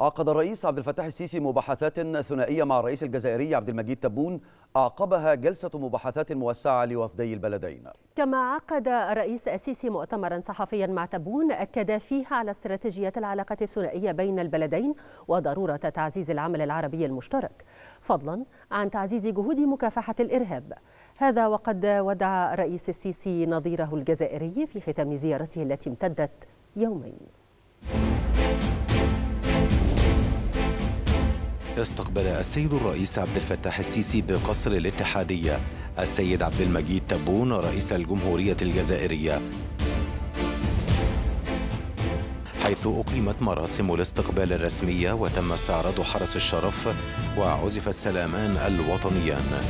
عقد الرئيس عبد الفتاح السيسي مباحثات ثنائية مع الرئيس الجزائري عبد المجيد تبون أعقبها جلسة مباحثات موسعة لوفدي البلدين. كما عقد الرئيس السيسي مؤتمرا صحفيا مع تبون أكد فيه على استراتيجية العلاقة الثنائية بين البلدين وضرورة تعزيز العمل العربي المشترك فضلا عن تعزيز جهود مكافحة الإرهاب. هذا وقد ودع الرئيس السيسي نظيره الجزائري في ختام زيارته التي امتدت يومين. استقبل السيد الرئيس عبد الفتاح السيسي بقصر الاتحادية. السيد عبد المجيد تبون رئيس الجمهورية الجزائرية. حيث أقيمت مراسم الاستقبال الرسمية وتم استعراض حرس الشرف وعزف السلامان الوطنيان.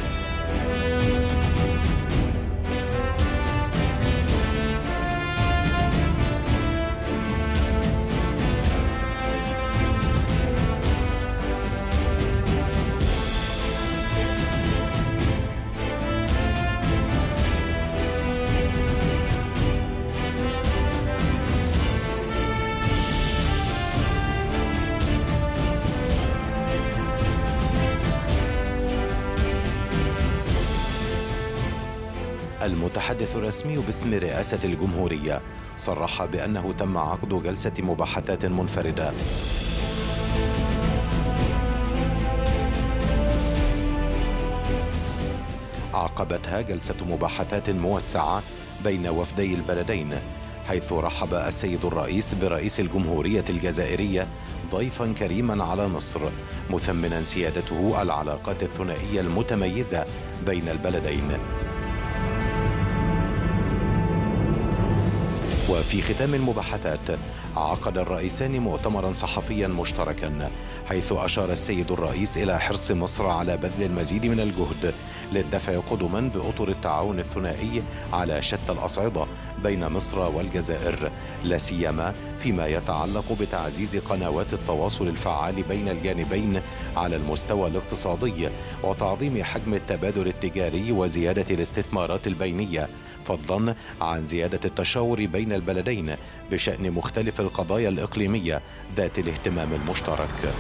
المتحدث الرسمي باسم رئاسة الجمهورية صرح بأنه تم عقد جلسة مباحثات منفردة. عقبتها جلسة مباحثات موسعة بين وفدي البلدين حيث رحب السيد الرئيس برئيس الجمهورية الجزائرية ضيفا كريما على مصر مثمنا سيادته العلاقات الثنائية المتميزة بين البلدين. وفي ختام المباحثات عقد الرئيسان مؤتمرا صحفيا مشتركا حيث أشار السيد الرئيس إلى حرص مصر على بذل المزيد من الجهد للدفع قدما بأطر التعاون الثنائي على شتى الأصعدة بين مصر والجزائر لا سيما فيما يتعلق بتعزيز قنوات التواصل الفعال بين الجانبين على المستوى الاقتصادي وتعظيم حجم التبادل التجاري وزيادة الاستثمارات البينية فضلا عن زيادة التشاور بين البلدين بشأن مختلف القضايا الإقليمية ذات الاهتمام المشترك.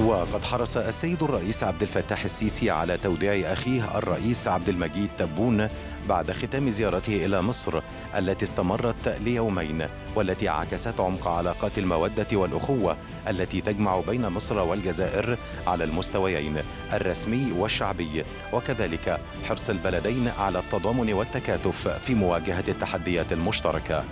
وقد حرص السيد الرئيس عبد الفتاح السيسي على توديع أخيه الرئيس عبد المجيد تبون بعد ختام زيارته إلى مصر التي استمرت ليومين والتي عكست عمق علاقات المودة والأخوة التي تجمع بين مصر والجزائر على المستويين الرسمي والشعبي. وكذلك حرص البلدين على التضامن والتكاتف في مواجهة التحديات المشتركة.